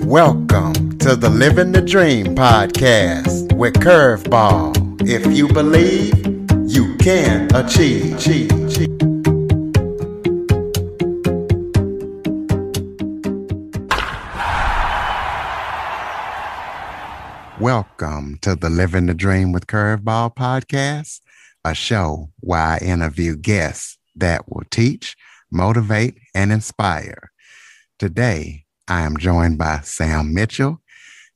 Welcome to the Living the Dream podcast with Curveball. If you believe, you can achieve. Welcome to the Living the Dream with Curveball podcast, a show where I interview guests that will teach, motivate, and inspire. Today, I am joined by Sam Mitchell,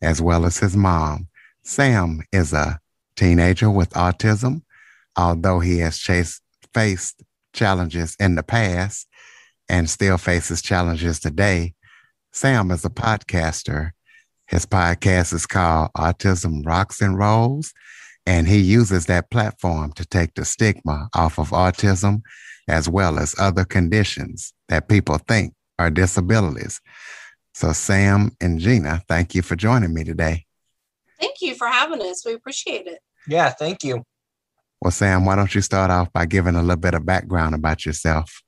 as well as his mom. Sam is a teenager with autism. Although he has chased, faced challenges in the past and still faces challenges today, Sam is a podcaster. His podcast is called Autism Rocks and Rolls, and he uses that platform to take the stigma off of autism as well as other conditions that people think are disabilities. So, Sam and Gina, thank you for joining me today. Thank you for having us. We appreciate it. Yeah, thank you. Well, Sam, why don't you start off by giving a little bit of background about yourself?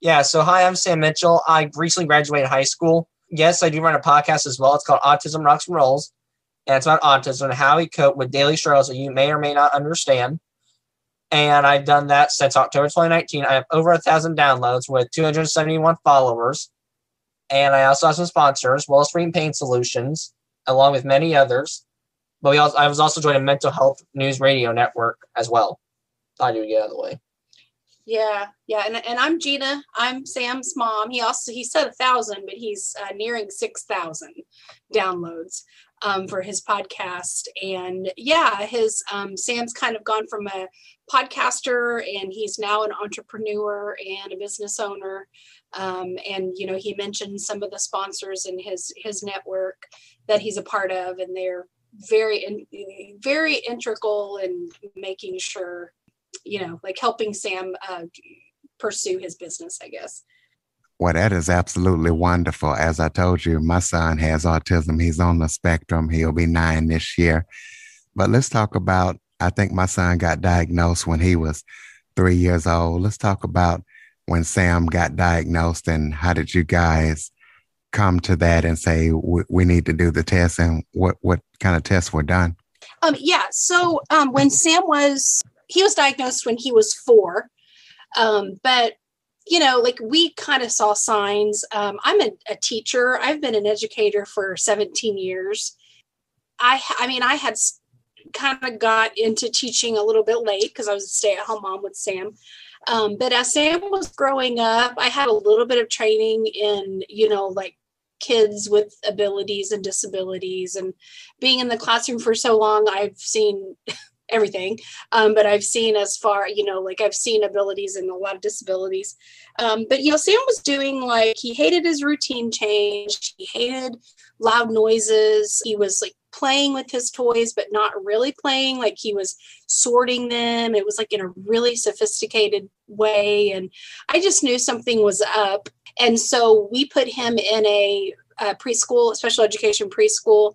Yeah, so hi, I'm Sam Mitchell. I recently graduated high school. Yes, I do run a podcast as well. It's called Autism Rocks and Rolls, and it's about autism and how we cope with daily struggles that you may or may not understand. And I've done that since October 2019. I have over a thousand downloads with 271 followers. And I also have some sponsors, Wellspring Pain Solutions, along with many others. But we also, I was also joining a Mental Health News Radio Network as well. Thought you would get out of the way. Yeah, yeah, and and I'm Gina. I'm Sam's mom. He also he said a thousand, but he's uh, nearing six thousand downloads um, for his podcast. And yeah, his um, Sam's kind of gone from a podcaster, and he's now an entrepreneur and a business owner. Um, and you know, he mentioned some of the sponsors in his his network that he's a part of, and they're very very integral in making sure, you know, like helping Sam uh, pursue his business, I guess. Well, that is absolutely wonderful. As I told you, my son has autism. He's on the spectrum. He'll be nine this year. But let's talk about, I think my son got diagnosed when he was three years old. Let's talk about when Sam got diagnosed and how did you guys come to that and say we need to do the test and what what kind of tests were done? Um, yeah. So um, when Sam was he was diagnosed when he was four, um, but you know, like we kind of saw signs. Um, I'm a, a teacher. I've been an educator for 17 years. I I mean I had kind of got into teaching a little bit late because I was a stay at home mom with Sam. Um, but as Sam was growing up, I had a little bit of training in, you know, like kids with abilities and disabilities. And being in the classroom for so long, I've seen everything. Um, but I've seen as far, you know, like I've seen abilities and a lot of disabilities. Um, but, you know, Sam was doing like, he hated his routine change. He hated loud noises. He was like playing with his toys, but not really playing. Like he was sorting them. It was like in a really sophisticated way. And I just knew something was up. And so we put him in a, a preschool, special education preschool,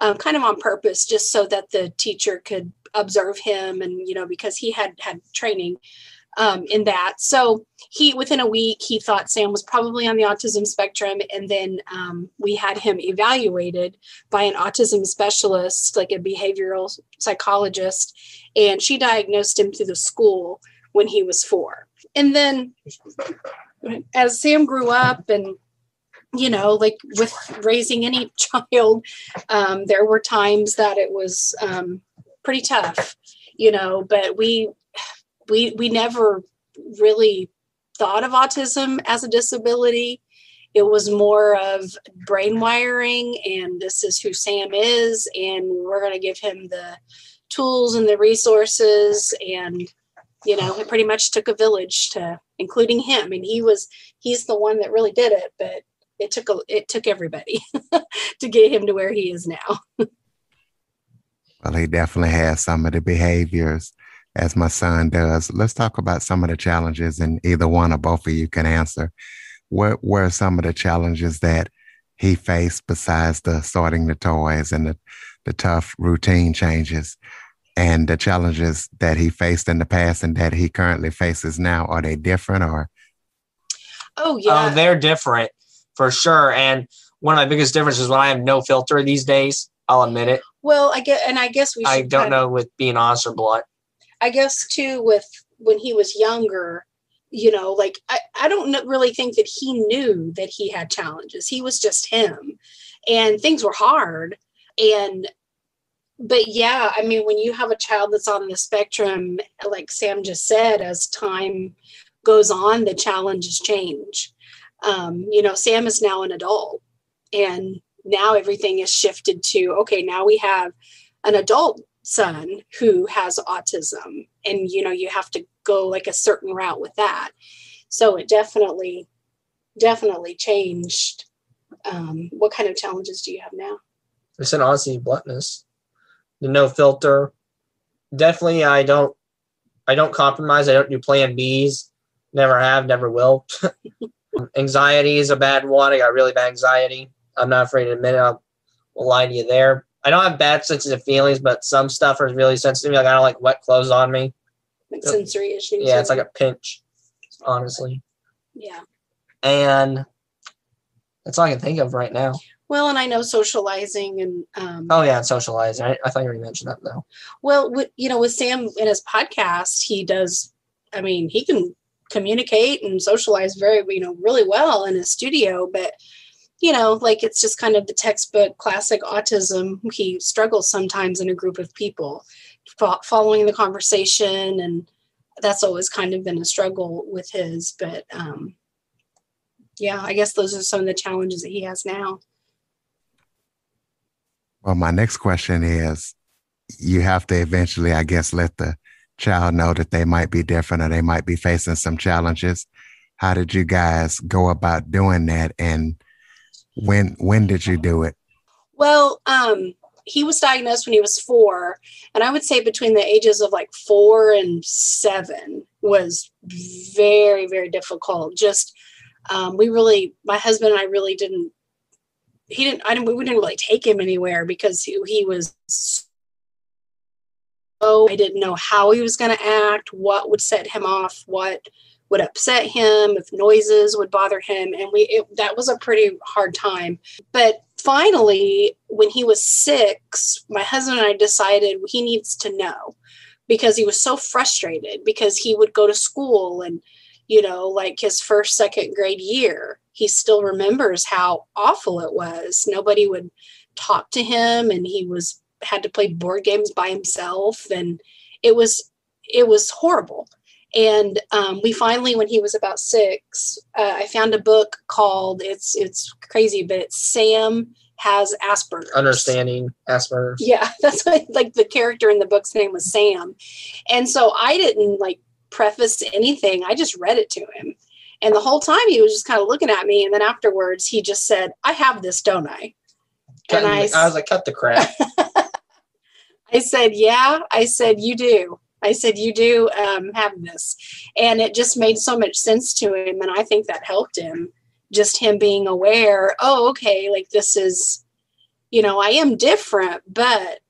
um, kind of on purpose, just so that the teacher could observe him and, you know, because he had had training um, in that. So he, within a week, he thought Sam was probably on the autism spectrum. And then um, we had him evaluated by an autism specialist, like a behavioral psychologist. And she diagnosed him through the school when he was four. And then as Sam grew up and you know, like with raising any child, um, there were times that it was um, pretty tough, you know, but we we we never really thought of autism as a disability. It was more of brain wiring, and this is who Sam is, and we're going to give him the tools and the resources. And, you know, it pretty much took a village to, including him. And he was, he's the one that really did it, but it took a, it took everybody to get him to where he is now. well, he definitely has some of the behaviors as my son does. Let's talk about some of the challenges, and either one or both of you can answer. What were some of the challenges that he faced besides the sorting the toys and the, the tough routine changes? And the challenges that he faced in the past and that he currently faces now, are they different or? Oh, oh yeah. Oh, they're different for sure. And one of my biggest differences is when I have no filter these days. I'll admit it. Well, I get, and I guess we. Should I don't kind know with being honest or blunt. I guess too with when he was younger, you know, like I, I don't really think that he knew that he had challenges. He was just him, and things were hard. And but yeah, I mean, when you have a child that's on the spectrum, like Sam just said, as time goes on, the challenges change. Um, you know, Sam is now an adult, and now everything is shifted to okay, now we have an adult son who has autism, and you know, you have to go like a certain route with that. So it definitely, definitely changed. Um, what kind of challenges do you have now? It's an honesty bluntness. The no filter. Definitely, I don't. I don't compromise. I don't do Plan Bs. Never have. Never will. anxiety is a bad one. I got really bad anxiety. I'm not afraid to admit it. I'll, I'll lie to you there. I don't have bad sensitive feelings, but some stuff is really sensitive. Like I don't like wet clothes on me. Like sensory issues? Yeah, it's like a pinch, honestly. yeah. And that's all I can think of right now. Well, and I know socializing and um, Oh yeah, socializing. I, I thought you already mentioned that though. well, with, you know, with Sam in his podcast, he does. I mean, he can communicate and socialize very, you know, really well in his studio. But you know, like it's just kind of the textbook classic autism. He struggles sometimes in a group of people, following the conversation, and that's always kind of been a struggle with his. But um, yeah, I guess those are some of the challenges that he has now. Well, my next question is you have to eventually, I guess, let the child know that they might be different or they might be facing some challenges. How did you guys go about doing that? And when when did you do it? Well, um, he was diagnosed when he was four, and I would say between the ages of like four and seven was very, very difficult. Just um, we really, my husband and I really didn't. He didn't. I didn't. We didn't really take him anywhere because he, he was. So I didn't know how he was going to act, what would set him off, what would upset him, if noises would bother him, and we it, that was a pretty hard time. But finally, when he was six, my husband and I decided he needs to know because he was so frustrated because he would go to school and, you know, like his first, second grade year, he still remembers how awful it was. Nobody would talk to him and he was had to play board games by himself and it was it was horrible and um, we finally when he was about six uh, i found a book called it's it's crazy but it's sam has asperger's Understanding Asperger's. yeah that's what like the character in the book's name was sam and so i didn't like preface anything i just read it to him and the whole time he was just kind of looking at me and then afterwards he just said i have this don't i and I, I was like, cut the crap. I said, Yeah. I said, You do. I said, You do um, have this. And it just made so much sense to him. And I think that helped him. Just him being aware, oh, okay, like this is, you know, I am different, but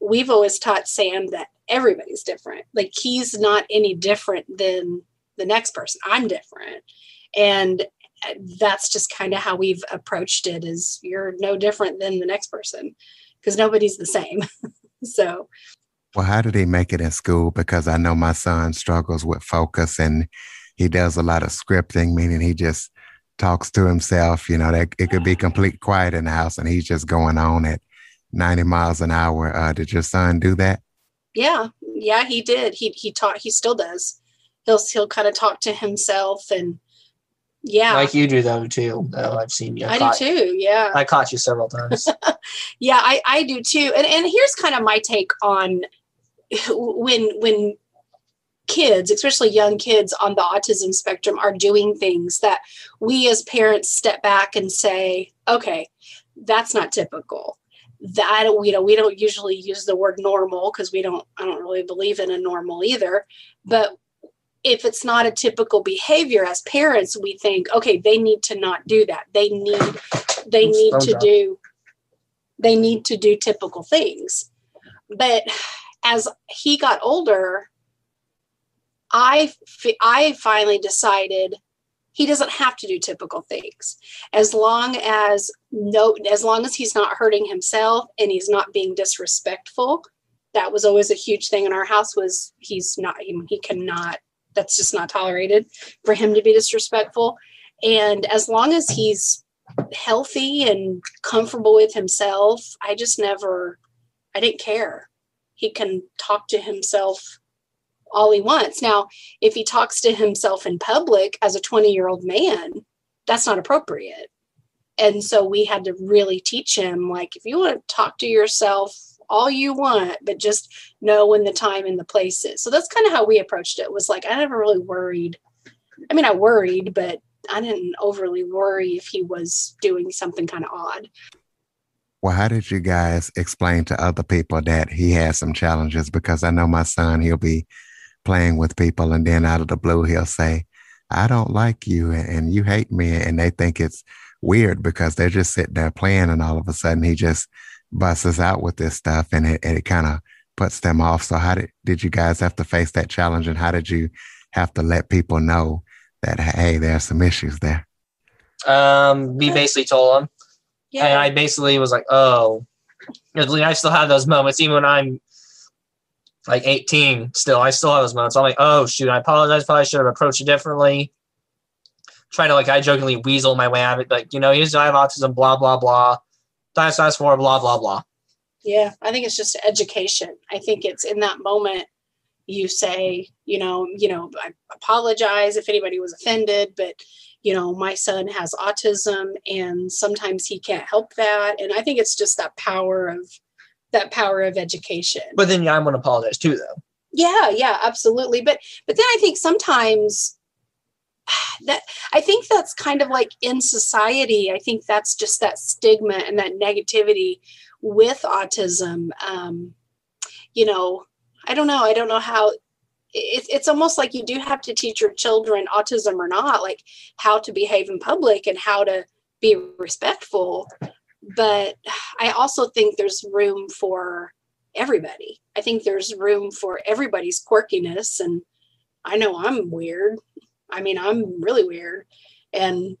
we've always taught Sam that everybody's different. Like he's not any different than the next person. I'm different. And uh, that's just kind of how we've approached it is you're no different than the next person because nobody's the same. so Well, how did he make it in school? Because I know my son struggles with focus and he does a lot of scripting, meaning he just talks to himself. You know, that it could be complete quiet in the house and he's just going on at 90 miles an hour. Uh, did your son do that? yeah yeah he did he he taught he still does he'll he'll kind of talk to himself and yeah like you do though too. Though I've seen you. i caught, do too yeah I caught you several times. yeah i i do too and and here's kind of my take on when when kids especially young kids on the autism spectrum are doing things that we as parents step back and say okay that's not typical. That you know we don't usually use the word normal because we don't i don't really believe in a normal either. But if it's not a typical behavior as parents we think okay they need to not do that. They need they need to do they need to do typical things. But as he got older i i finally decided he doesn't have to do typical things. As long as no as long as he's not hurting himself and he's not being disrespectful that was always a huge thing in our house was he's not he, he cannot that's just not tolerated for him to be disrespectful. And as long as he's healthy and comfortable with himself i just never i didn't care he can talk to himself all he wants. Now, if he talks to himself in public as a 20 year old man, that's not appropriate. And so we had to really teach him like, if you want to talk to yourself all you want, but just know when the time and the place is. So that's kind of how we approached it was like, I never really worried. I mean, I worried, but I didn't overly worry if he was doing something kind of odd. Well, how did you guys explain to other people that he has some challenges? Because I know my son, he'll be playing with people and then out of the blue he'll say i don't like you and you hate me. And they think it's weird because they're just sitting there playing and all of a sudden he just busts out with this stuff and it, and it kind of puts them off. So how did, did you guys have to face that challenge and how did you have to let people know that hey there's some issues there? Um we basically told them Yeah. and i basically was like oh i still have those moments even when i'm like 18 still i still have those moments i'm like oh shoot i apologize probably should have approached it differently try to like i jokingly weasel my way out of it like you know he's i have autism blah blah blah diastatus for blah blah blah Yeah, I think it's just education. I think it's in that moment you say, you know, you know, I apologize if anybody was offended, but you know, my son has autism and sometimes he can't help that. And I think it's just that power of that power of education. but then yeah i'm gonna apologize too though yeah yeah absolutely but but then i think sometimes that i think that's kind of like in society i think that's just that stigma and that negativity with autism um you know i don't know i don't know how it, it's almost like you do have to teach your children autism or not like how to behave in public and how to be respectful but i also think there's room for everybody. I think there's room for everybody's quirkiness. And I know I'm weird. I mean, I'm really weird and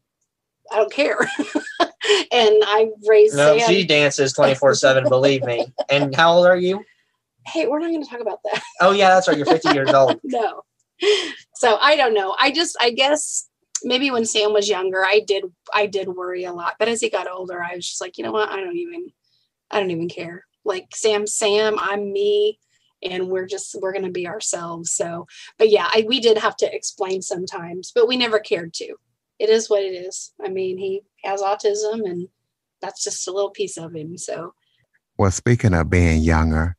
I don't care. and I raised no Sam. she dances 24 7 believe me and how old are you hey, we're not going to talk about that. oh yeah that's right you're 50 years old no. So I don't know. I just, I guess maybe when Sam was younger, I did, I did worry a lot. But as he got older, I was just like, you know what? I don't even, I don't even care. Like Sam, Sam, I'm me, and we're just, we're going to be ourselves. So, but yeah, I, we did have to explain sometimes, but we never cared to. It is what it is. I mean, he has autism, and that's just a little piece of him. So well speaking of being younger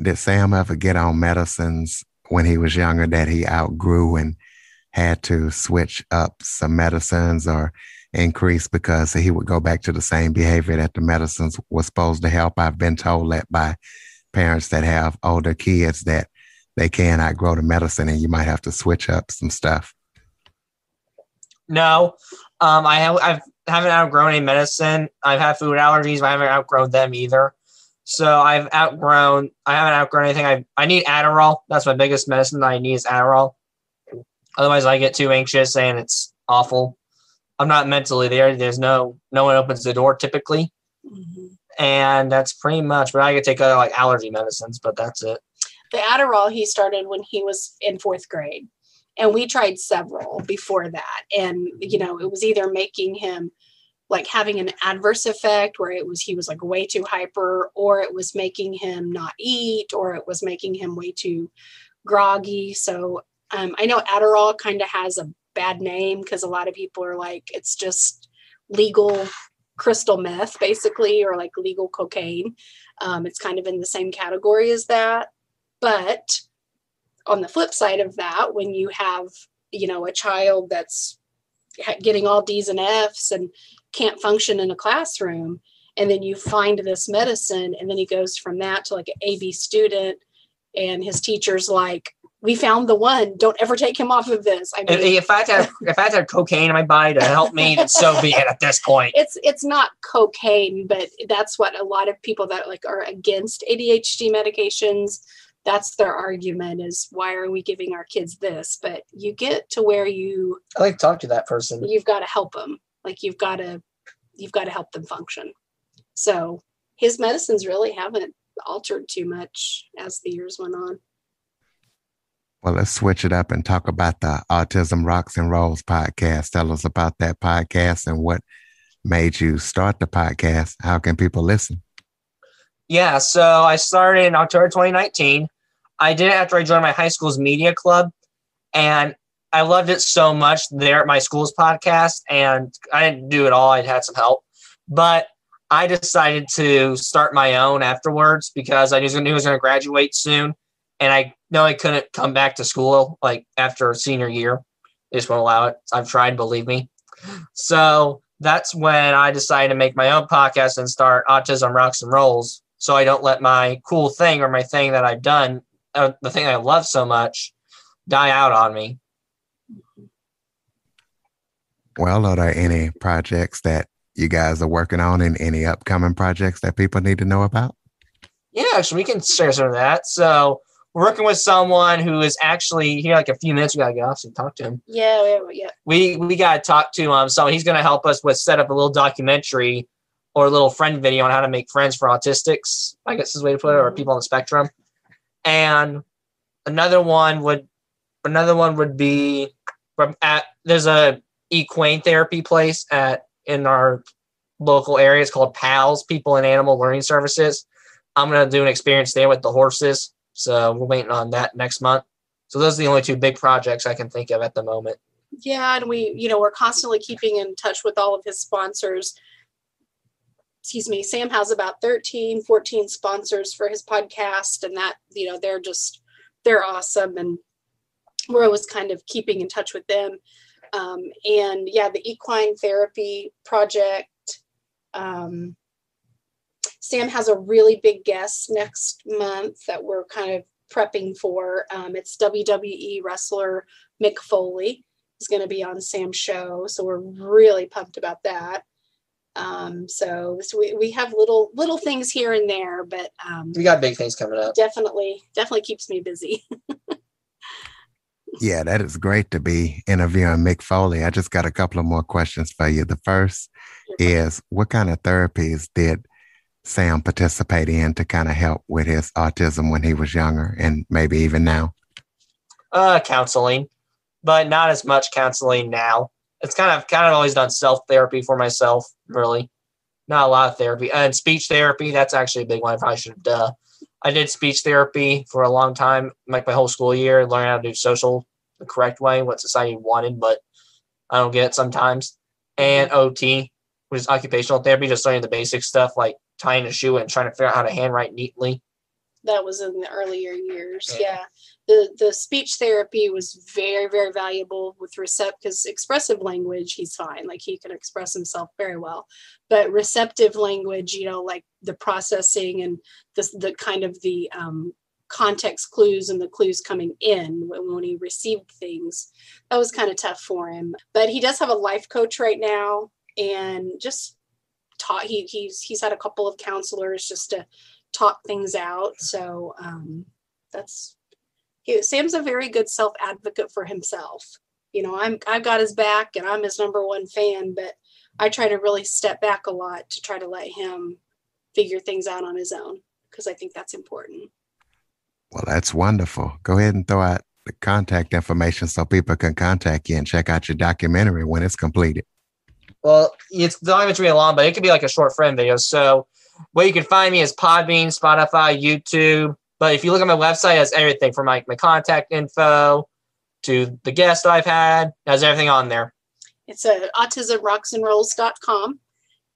did sam ever get on medicines when he was younger that he outgrew and had to switch up some medicines or increase because he would go back to the same behavior that the medicines were supposed to help. I've been told that by parents that have older kids that they can outgrow the medicine and you might have to switch up some stuff. No, um, I have I've haven't outgrown any medicine. I've had food allergies, but I haven't outgrown them either. So I've outgrown. I haven't outgrown anything. I I need Adderall. That's my biggest medicine that I need is Adderall. Otherwise, I get too anxious and it's awful. I'm not mentally there. There's no no one opens the door typically, mhm. and that's pretty much. But I could take other like allergy medicines, but that's it. the Adderall he started when he was in fourth grade. And we tried several before that. And, you know, it was either making him like having an adverse effect where it was he was like way too hyper, or it was making him not eat, or it was making him way too groggy. So um, I know Adderall kind of has a bad name because a lot of people are like, it's just legal crystal meth, basically, or like legal cocaine. Um, it's kind of in the same category as that. But on the flip side of that, when you have, you know, a child that's getting all D's and F's and can't function in a classroom, and then you find this medicine, and then he goes from that to like an AB student, and his teacher's like, "We found the one. Don't ever take him off of this." I If, mean, if I had have, if I had have cocaine in my body to help me, then so be it. At this point, it's it's not cocaine, but that's what a lot of people that like are against ADHD medications. that's their argument is why are we giving our kids this? But you get to where you I like to talk to that person. you've got to help them. Like you've got to you've got to help them function. So his medicines really haven't altered too much as the years went on. Well, let's switch it up and talk about the Autism Rocks and Rolls podcast. Tell us about that podcast and what made you start the podcast. How can people listen? Yeah, so I started in October 2019. I did it after I joined my high school's media club, and I loved it so much there at my school's podcast. And I didn't do it all; I had some help, but I decided to start my own afterwards because I knew I was going to graduate soon, and I know I couldn't come back to school like after senior year. They just won't allow it. I've tried, believe me. So that's when I decided to make my own podcast and start Autism Rocks and Rolls. So I don't let my cool thing or my thing that I've done, uh, the thing I love so much, die out on me. Well, are there any projects that you guys are working on and any upcoming projects that people need to know about? Yeah, actually, we can share some of that. So we're working with someone who is actually here like a few minutes. We gotta get off and talk to him. Yeah, yeah, yeah. We we gotta talk to him. So He's gonna help us with set up a little documentary or a little friend video on how to make friends for autistics. I guess is the way to put it, or mm-hmm. people on the spectrum. And another one would another one would be from at there's a equine therapy place at in our local area. It's called PALS, People and Animal Learning Services. I'm gonna do an experience there with the horses. So we're waiting on that next month. So those are the only two big projects I can think of at the moment. Yeah, and we, you know, we're constantly keeping in touch with all of his sponsors. Excuse me, Sam has about 13, 14 sponsors for his podcast, and that, you know, they're just, they're awesome. And we're always kind of keeping in touch with them. Um, and yeah, the equine therapy project. Um, Sam has a really big guest next month that we're kind of prepping for. Um, it's WWE wrestler Mick Foley is going to be on Sam's show, so we're really pumped about that. Um, so, so we, we have little little things here and there, but um, We got big things coming up. definitely definitely keeps me busy. Yeah, that is great to be interviewing Mick Foley. I just got a couple of more questions for you. The first is what kind of therapies did Sam participate in to kind of help with his autism when he was younger and maybe even now? Uh, counseling, but not as much counseling now. It's kind of kind of always done self therapy for myself, really. Not a lot of therapy. And speech therapy, that's actually a big one. I probably should have duh. I did speech therapy for a long time, like my whole school year, learning how to do social the correct way, what society wanted, but I don't get it sometimes. And OT, which is occupational therapy, just learning the basic stuff like tying a shoe and trying to figure out how to handwrite neatly. That was in the earlier years Yeah. yeah. The the speech therapy was very very valuable with recept because expressive language he's fine like he can express himself very well. But receptive language you know like the processing and the, the kind of the um, context clues and the clues coming in when, when he received things that was kind of tough for him. But he does have a life coach right now and just taught he, he's he's had a couple of counselors just to talk things out. So um, that's he, Sam's a very good self advocate for himself. You know, I'm I've got his back and I'm his number one fan, but I try to really step back a lot to try to let him figure things out on his own because I think that's important. Well, that's wonderful. Go ahead and throw out the contact information so people can contact you and check out your documentary when it's completed. Well, it's the documentary long, but it could be like a short friend video. So where you can find me is Podbean, Spotify, YouTube. But if you look at my website, it has everything from like my contact info to the guest I've had. It has everything on there. It's at autismrocksandrolls.com.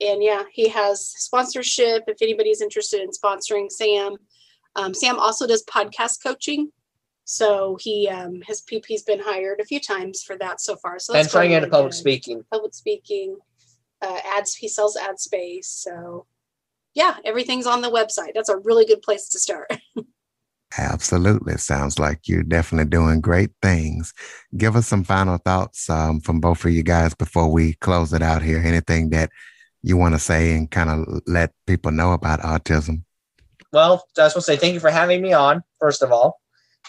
And yeah, he has sponsorship if anybody's interested in sponsoring Sam. Um, Sam also does podcast coaching. So he um, has he's been hired a few times for that so far. So and trying into public good. speaking. Public speaking, uh, ads. He sells ad space. So yeah, everything's on the website. That's a really good place to start. Absolutely. Sounds like you're definitely doing great things. Give us some final thoughts um, from both of you guys before we close it out here. Anything that you want to say and kind of let people know about autism? well, I just want to say thank you for having me on, first of all.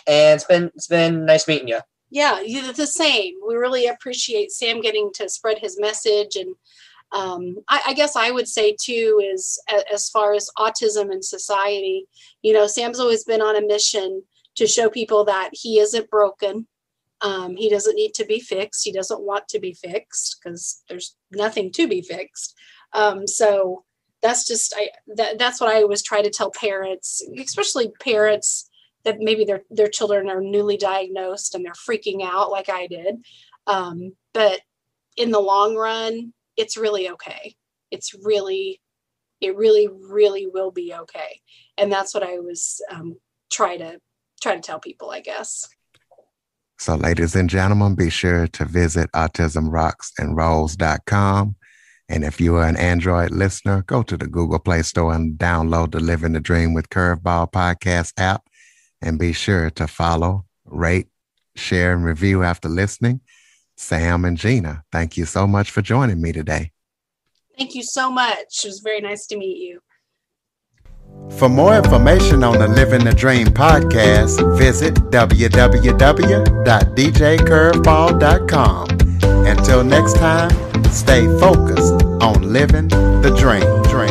And it's been it's been nice meeting you. Yeah, you the same. We really appreciate Sam getting to spread his message, and um, I, I, guess I would say too is as far as autism and society, you know, Sam's always been on a mission to show people that he isn't broken. Um, he doesn't need to be fixed. He doesn't want to be fixed because there's nothing to be fixed. Um, so that's just I that, that's what I always try to tell parents, especially parents that maybe their their children are newly diagnosed and they're freaking out like I did. Um, but in the long run, it's really okay. It's really, it really, really will be okay. And that's what I was um, try to try to tell people, I guess. So, ladies and gentlemen, be sure to visit autismrocksandrolls.com. And if you are an Android listener, go to the Google Play Store and download the Living the Dream with Curveball podcast app. And be sure to follow, rate, share, and review after listening. Sam and Gina, thank you so much for joining me today. Thank you so much. It was very nice to meet you. For more information on the Living the Dream podcast, visit www.djcurveball.com. Until next time, stay focused on living the dream. dream.